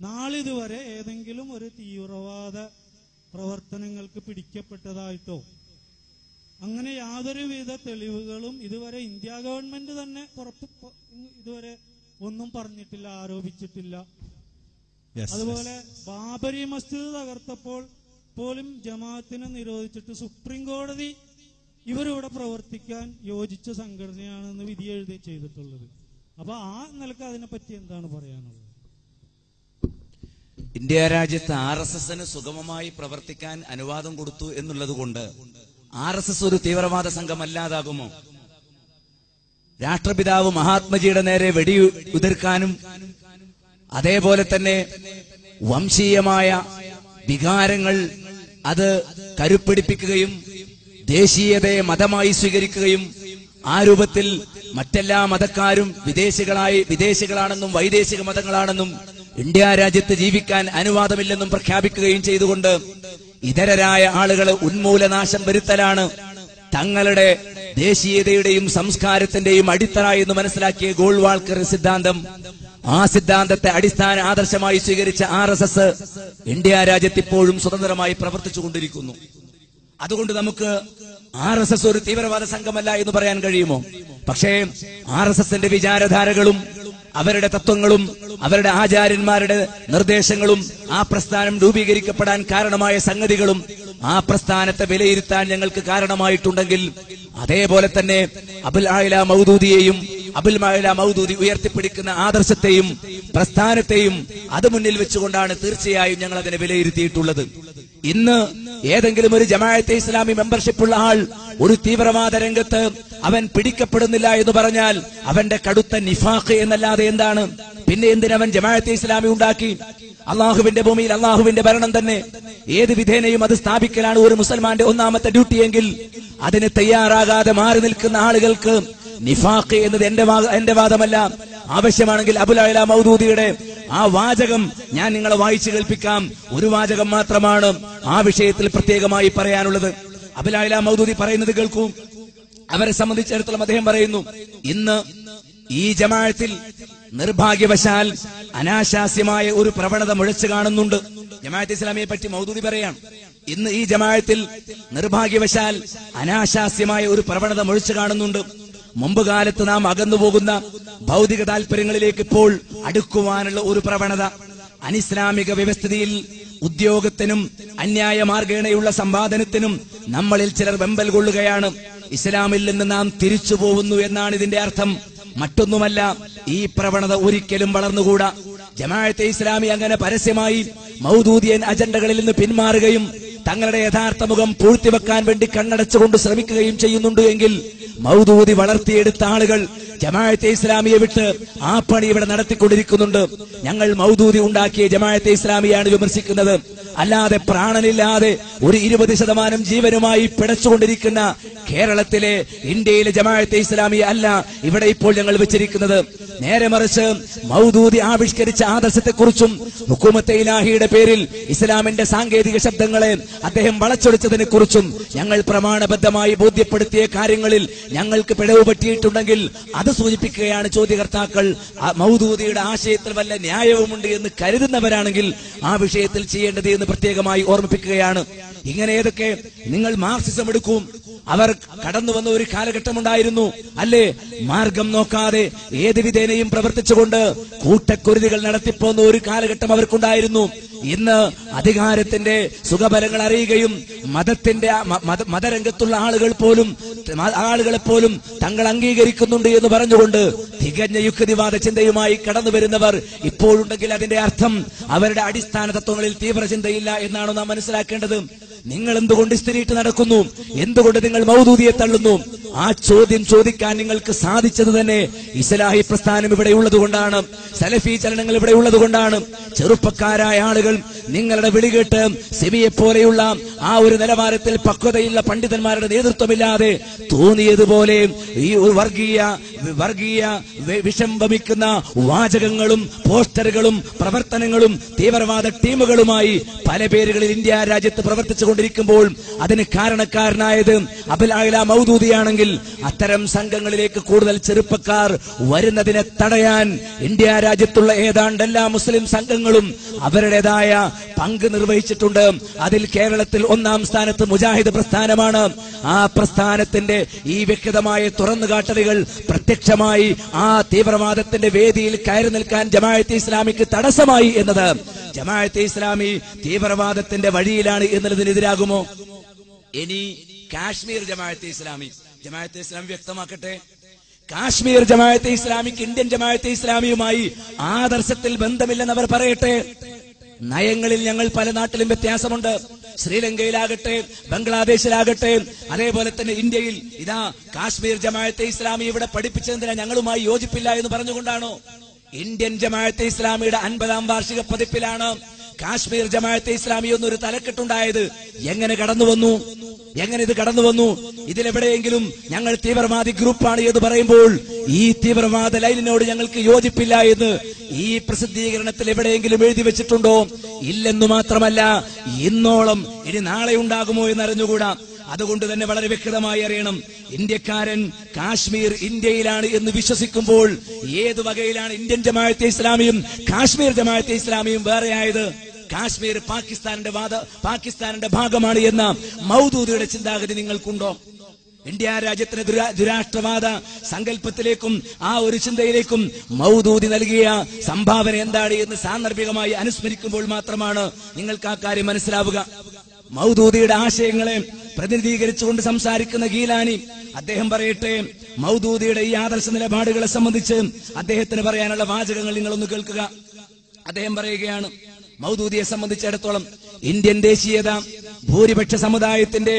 നാളിതുവരെ ഏതെങ്കിലും ഒരു തീവ്രവാദ പ്രവർത്തനങ്ങൾക്ക് പിടിക്കപ്പെട്ടതായിട്ടോ അങ്ങനെ യാതൊരുവിധ തെളിവുകളും ഇതുവരെ ഇന്ത്യ ഗവൺമെന്റ് തന്നെ പുറത്ത് ഇതുവരെ ഒന്നും പറഞ്ഞിട്ടില്ല ആരോപിച്ചിട്ടില്ല. അതുപോലെ ബാബരി മസ്ജിദ് തകർത്തപ്പോൾ പോലും ജമാഅത്തിനെ നിരോധിച്ചിട്ട് സുപ്രീം കോടതി ഇവരിവിടെ പ്രവർത്തിക്കാൻ യോജിച്ച സംഘടനയാണെന്ന് വിധി എഴുതി ചെയ്തിട്ടുള്ളത്. അപ്പൊ ആ നിലയ്ക്ക് അതിനെപ്പറ്റി എന്താണ് പറയാനുള്ളത്? ഇന്ത്യ രാജ്യത്ത് ആർ എസ് എസിന് സുഗമമായി പ്രവർത്തിക്കാൻ അനുവാദം കൊടുത്തു എന്നുള്ളത് കൊണ്ട് ആർ എസ് എസ് ഒരു തീവ്രവാദ സംഘമല്ലാതാകുമോ? രാഷ്ട്രപിതാവ് മഹാത്മജിയുടെ നേരെ വെടി ഉതിർക്കാനും അതേപോലെ തന്നെ വംശീയമായ വികാരങ്ങൾ അത് കരുപ്പിടിപ്പിക്കുകയും ദേശീയതയെ മതമായി സ്വീകരിക്കുകയും ആ രൂപത്തിൽ മറ്റെല്ലാ മതക്കാരും വിദേശികളായി വിദേശികളാണെന്നും വൈദേശിക മതങ്ങളാണെന്നും ഇന്ത്യ രാജ്യത്ത് ജീവിക്കാൻ അനുവാദമില്ലെന്നും പ്രഖ്യാപിക്കുകയും ചെയ്തുകൊണ്ട് ഇതരരായ ആളുകളെ ഉന്മൂലനാശം വരുത്തലാണ് തങ്ങളുടെ ദേശീയതയുടെയും സംസ്കാരത്തിന്റെയും അടിത്തറ എന്ന് മനസ്സിലാക്കിയ ഗോൾവാൾക്കർ സിദ്ധാന്തം. ആ സിദ്ധാന്തത്തെ അടിസ്ഥാന ആദർശമായി സ്വീകരിച്ച ആർ എസ് എസ് ഇന്ത്യ രാജ്യത്ത് ഇപ്പോഴും സ്വതന്ത്രമായി പ്രവർത്തിച്ചു കൊണ്ടിരിക്കുന്നു അതുകൊണ്ട് നമുക്ക് ആർ എസ് എസ് ഒരു തീവ്രവാദ സംഘമല്ല എന്ന് പറയാൻ കഴിയുമോ? പക്ഷേ ആർ എസ് എസിന്റെ വിചാരധാരകളും അവരുടെ തത്വങ്ങളും അവരുടെ ആചാര്യന്മാരുടെ നിർദ്ദേശങ്ങളും ആ പ്രസ്ഥാനം രൂപീകരിക്കപ്പെടാൻ കാരണമായ സംഗതികളും ആ പ്രസ്ഥാനത്തെ വിലയിരുത്താൻ ഞങ്ങൾക്ക് കാരണമായിട്ടുണ്ടെങ്കിൽ അതേപോലെ തന്നെ അബുൽ ആയില മൗദൂദിയെയും അബുൽ മായില മൗദൂദി ഉയർത്തിപ്പിടിക്കുന്ന ആദർശത്തെയും പ്രസ്ഥാനത്തെയും അത് മുന്നിൽ വെച്ചുകൊണ്ടാണ് തീർച്ചയായും ഞങ്ങൾ അതിനെ വിലയിരുത്തിയിട്ടുള്ളത്. ഇന്ന് ഏതെങ്കിലും ഒരു ജമാഅത്തെ ഇസ്ലാമി മെമ്പർഷിപ്പ് ഉള്ള ആൾ ഒരു തീവ്രവാദ രംഗത്ത് അവൻ പിടിക്കപ്പെടുന്നില്ല എന്ന് പറഞ്ഞാൽ അവന്റെ കടുത്ത നിഫാഖ് എന്നല്ലാതെ എന്താണ്? പിന്നെ എന്തിനവൻ ജമാഅത്തെ ഇസ്ലാമി ഉണ്ടാക്കി? അള്ളാഹുവിന്റെ ഭൂമിയിൽ അള്ളാഹുവിന്റെ ഭരണം തന്നെ. ഏത് വിധേനയും അത് സ്ഥാപിക്കലാണ് ഒരു മുസൽമാന്റെ ഒന്നാമത്തെ ഡ്യൂട്ടിയെങ്കിൽ അതിന് തയ്യാറാകാതെ മാറി നിൽക്കുന്ന ആളുകൾക്ക് നിഫാഖ് എന്നത് എന്റെ എന്റെ വാദമല്ല. ആവശ്യമാണെങ്കിൽ അബുലായ മൗദൂദിയുടെ ആ വാചകം ഞാൻ നിങ്ങളെ വായിച്ചു കേൾപ്പിക്കാം. ഒരു വാചകം മാത്രമാണ് ആ വിഷയത്തിൽ പ്രത്യേകമായി പറയാനുള്ളത്. അബിലായില മൗദൂദി പറയുന്നത് കേൾക്കൂ. അവരെ സംബന്ധിച്ചിടത്തോളം അദ്ദേഹം പറയുന്നു ഇന്ന് ഈ ജമാഅത്തിൽ നിർഭാഗ്യവശാൽ അനാശാസ്യമായ ഒരു പ്രവണത മുഴച്ചു കാണുന്നുണ്ട്. ജമാഅത്ത് ഇസ്ലാമിയെ പറ്റി മൗദൂദി പറയാണ് ഇന്ന് ഈ ജമാഅത്തിൽ നിർഭാഗ്യവശാൽ അനാശാസ്യമായ ഒരു പ്രവണത മുഴച്ചു കാണുന്നുണ്ട്. മുമ്പ് കാലത്ത് നാം അകന്നു പോകുന്ന ഭൗതിക താല്പര്യങ്ങളിലേക്ക് ഇപ്പോൾ അടുക്കുവാനുള്ള ഒരു പ്രവണത. അനിസ്ലാമിക വ്യവസ്ഥിതിയിൽ ഉദ്യോഗത്തിനും അന്യായ മാർഗേണയുള്ള സമ്പാദനത്തിനും നമ്മളിൽ ചിലർ വെമ്പൽ കൊള്ളുകയാണ്. ഇസ്ലാമിൽ നിന്ന് നാം തിരിച്ചു പോകുന്നു എന്നാണ് ഇതിന്റെ അർത്ഥം. മറ്റൊന്നുമല്ല ഈ പ്രവണത ഒരിക്കലും വളർന്നുകൂടാ. ജമാഅത്തെ ഇസ്ലാമി അങ്ങനെ പരസ്യമായി മൗദൂദിയൻ അജണ്ടകളിൽ നിന്ന് പിന്മാറുകയും തങ്ങളുടെ യഥാർത്ഥ മുഖം പൂഴ്ത്തിവെക്കാൻ വേണ്ടി കണ്ണടച്ചുകൊണ്ട് ശ്രമിക്കുകയും ചെയ്യുന്നുണ്ട് എങ്കിൽ മൗദൂതി വളർത്തിയെടുത്ത ആളുകൾ ജമാഅത്തെ ഇസ്ലാമിയെ വിട്ട് ആ പണി ഇവിടെ നടത്തിക്കൊണ്ടിരിക്കുന്നുണ്ട്. ഞങ്ങൾ മൗദൂതി ഉണ്ടാക്കിയ ജമാഅത്തെ ഇസ്ലാമിയാണ് വിമർശിക്കുന്നത്. അല്ലാതെ പ്രാണനില്ലാതെ ഒരു ഇരുപത് ശതമാനം ജീവനുമായി പിടച്ചുകൊണ്ടിരിക്കുന്ന കേരളത്തിലെ ഇന്ത്യയിലെ ജമാഅത്തെ ഇസ്ലാമി അല്ല ഇവിടെ ഇപ്പോൾ ഞങ്ങൾ വെച്ചിരിക്കുന്നത്. നേരെ മറിച്ച് മൗദൂദി ആവിഷ്കരിച്ച ആദർശത്തെക്കുറിച്ചും മുക്കൂമത്തെ ഇലാഹിയുടെ പേരിൽ ഇസ്ലാമിന്റെ സാങ്കേതിക ശബ്ദങ്ങളെ അദ്ദേഹം വളച്ചൊടിച്ചതിനെ കുറിച്ചും ഞങ്ങൾ പ്രമാണബദ്ധമായി ബോധ്യപ്പെടുത്തിയ കാര്യങ്ങളിൽ ഞങ്ങൾക്ക് പിഴവ് പറ്റിയിട്ടുണ്ടെങ്കിൽ അത് സൂചിപ്പിക്കുകയാണ് ചോദ്യകർത്താക്കൾ. മൗദൂദിയുടെ ആശയത്തിൽ വല്ല ന്യായവുമുണ്ട് എന്ന് കരുതുന്നവരാണെങ്കിൽ ആ വിഷയത്തിൽ ചെയ്യേണ്ടത് എന്ന് പ്രത്യേകമായി ഓർമ്മിപ്പിക്കുകയാണ്. ഇങ്ങനെ ഏതൊക്കെ നിങ്ങൾ മാർക്സിസം എടുക്കും അവർ കടന്നു വന്ന ഒരു കാലഘട്ടമുണ്ടായിരുന്നു. അല്ലേ? മാർഗം നോക്കാതെ ഏത് വിധേനയും പ്രവർത്തിച്ചുകൊണ്ട് കൂട്ടക്കുരുതികൾ നടത്തിപ്പോന്ന ഒരു കാലഘട്ടം അവർക്കുണ്ടായിരുന്നു. ഇന്ന് അധികാരത്തിന്റെ സുഖഫലങ്ങൾ അറിയുകയും മതത്തിന്റെ മതരംഗത്തുള്ള ആളുകൾ പോലും ആളുകളെ പോലും തങ്ങൾ അംഗീകരിക്കുന്നുണ്ട് എന്ന് പറഞ്ഞുകൊണ്ട് തികഞ്ഞ യുക്തിവാദ ചിന്തയുമായി കടന്നു വരുന്നവർ ഇപ്പോഴുണ്ടെങ്കിൽ അതിന്റെ അർത്ഥം അവരുടെ അടിസ്ഥാന തത്വങ്ങളിൽ തീവ്ര ചിന്തയില്ല എന്നാണ് നാം മനസ്സിലാക്കേണ്ടത്. നിങ്ങൾ എന്തുകൊണ്ട് ഇസ്തിരിയിട്ട് നടക്കുന്നു? എന്തുകൊണ്ട് നിങ്ങൾ മൗദൂദിയെ തള്ളുന്നു? ആ ചോദ്യം ചോദിക്കാൻ നിങ്ങൾക്ക് സാധിച്ചത് തന്നെ ഇസ്ലാഹി പ്രസ്ഥാനം ഇവിടെ ഉള്ളത് കൊണ്ടാണ് സലഫി ചലനങ്ങൾ ഇവിടെ ഉള്ളത് കൊണ്ടാണ് ചെറുപ്പക്കാരായ ആളുകൾ നിങ്ങളുടെ വിളികേട്ട് സെമിയെ പോലെയുള്ള ആ ഒരു നിലവാരത്തിൽ പക്വതയുള്ള പണ്ഡിതന്മാരുടെ നേതൃത്വമില്ലാതെ തോന്നിയതുപോലെ ഈ വർഗീയ വർഗീയ വിഷം വമിക്കുന്ന വാചകങ്ങളും പോസ്റ്ററുകളും പ്രവർത്തനങ്ങളും തീവ്രവാദ ടീമുകളുമായി പല പേരുകളിൽ ഇന്ത്യ രാജ്യത്ത് പ്രവർത്തിച്ചു കൊണ്ടിരിക്കുമ്പോൾ അതിന് കാരണക്കാരനായത് അബുൽ മൗദൂദിയാണെങ്കിൽ അത്തരം സംഘങ്ങളിലേക്ക് കൂടുതൽ ചെറുപ്പക്കാർ വരുന്നതിനെ തടയാൻ ഇന്ത്യ രാജ്യത്തുള്ള ഏതാണ്ട് എല്ലാ മുസ്ലിം സംഘങ്ങളും അവരുടേതായ പങ്ക് നിർവഹിച്ചിട്ടുണ്ട്. അതിൽ കേരളത്തിൽ ഒന്നാം സ്ഥാനത്ത് മുജാഹിദ് പ്രസ്ഥാനമാണ്. ആ പ്രസ്ഥാനത്തിന്റെ ഈ വ്യക്തമായ തുറന്നുകാട്ടലുകൾ പ്രത്യക്ഷമായി ആ തീവ്രവാദത്തിന്റെ വേദിയിൽ കയറി നിൽക്കാൻ ജമാഅത്തെ ഇസ്ലാമിക്ക് തടസ്സമായി എന്നത്. ജമാഅത്തെ ഇസ്ലാമി തീവ്രവാദത്തിന്റെ വഴിയിലാണ് എന്നുള്ളതിനെതിരാകുമോ? ഇനി കാശ്മീർ ജമാഅത്തെ ഇസ്ലാമി. ജമാഅത്തെ ഇസ്ലാമി വ്യക്തമാക്കട്ടെ. കാശ്മീർ ജമാഅത്തെ ഇസ്ലാമിക്ക് ഇന്ത്യൻ ജമാഅത്തെ ഇസ്ലാമിയുമായി ആദർശത്തിൽ ബന്ധമില്ലെന്ന് അവർ പറയട്ടെ. നയങ്ങളിൽ ഞങ്ങൾ പല നാട്ടിലും വ്യത്യാസമുണ്ട്. ശ്രീലങ്കയിലാകട്ടെ ബംഗ്ലാദേശിലാകട്ടെ അതേപോലെ തന്നെ ഇന്ത്യയിൽ ഇതാ കാശ്മീർ ജമാഅത്തെ ഇസ്ലാമി ഇവിടെ പഠിപ്പിച്ചതിന് ഞങ്ങളുമായി യോജിപ്പില്ല എന്ന് പറഞ്ഞുകൊണ്ടാണോ? ഇന്ത്യൻ ജമാഅത്തെ ഇസ്ലാമിയുടെ അൻപതാം വാർഷിക പതിപ്പിലാണ് കാശ്മീർ ജമാഅത്തെ ഇസ്ലാമി എന്നൊരു തലക്കെട്ടുണ്ടായത്. എങ്ങനെ കടന്നു വന്നു എങ്ങനെ ഇത് കടന്നു വന്നു? ഇതിലെവിടെയെങ്കിലും ഞങ്ങൾ തീവ്രവാദി ഗ്രൂപ്പാണ് എന്ന് പറയുമ്പോൾ ഈ തീവ്രവാദ ലൈനിനോട് ഞങ്ങൾക്ക് യോജിപ്പില്ല എന്ന് ഈ പ്രസിദ്ധീകരണത്തിൽ എവിടെയെങ്കിലും എഴുതി വെച്ചിട്ടുണ്ടോ? ഇല്ലെന്ന് മാത്രമല്ല ഇന്നോളം ഇനി നാളെ ഉണ്ടാകുമോ എന്ന് അറിഞ്ഞുകൂടാ അതുകൊണ്ട് തന്നെ വളരെ വ്യക്തമായി അറിയണം ഇന്ത്യക്കാരൻ കാശ്മീർ ഇന്ത്യയിലാണ് എന്ന് വിശ്വസിക്കുമ്പോൾ ഏത് വകയിലാണ് ഇന്ത്യൻ ജമാഅത്തെ ഇസ്ലാമിയും കാശ്മീർ ജമാഅത്തെ ഇസ്ലാമിയും വേറെയായത്? കാശ്മീർ പാകിസ്ഥാന്റെ വാദ പാകിസ്ഥാനിന്റെ ഭാഗമാണ് എന്ന മൗദൂദിയുടെ ചിന്താഗതി നിങ്ങൾക്കുണ്ടോ? ഇന്ത്യ രാജ്യത്തിന് ദുരാ- ദുരാഷ്ട്രവാദ സങ്കല്പത്തിലേക്കും ആ ഒരു ചിന്തയിലേക്കും മൗദൂതി നൽകിയ സംഭാവന എന്താണ് എന്ന് സാന്ദർഭികമായി അനുസ്മരിക്കുമ്പോൾ മാത്രമാണ് നിങ്ങൾക്ക് ആ കാര്യം മനസ്സിലാവുക. മൗദൂദിയുടെ ആശയങ്ങളെ പ്രതിനിധീകരിച്ചുകൊണ്ട് സംസാരിക്കുന്ന ഗീലാനി അദ്ദേഹം പറയട്ടെ മൗദൂദിയുടെ ഈ ആദർശ നിലപാടുകളെ സംബന്ധിച്ച് അദ്ദേഹത്തിന് പറയാനുള്ള വാചകങ്ങൾ നിങ്ങളൊന്ന് കേൾക്കുക. അദ്ദേഹം പറയുകയാണ് മൗദൂദിയെ സംബന്ധിച്ചിടത്തോളം ഇന്ത്യൻ ദേശീയത ഭൂരിപക്ഷ സമുദായത്തിന്റെ